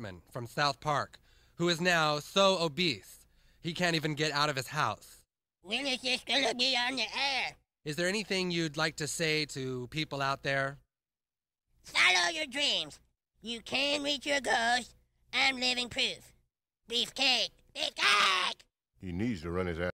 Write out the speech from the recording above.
Cartman from South Park, who is now so obese he can't even get out of his house. When is this gonna be on the air? Is there anything you'd like to say to people out there? Follow your dreams. You can reach your goals. I'm living proof. Beefcake. Beefcake! He needs to run his ass.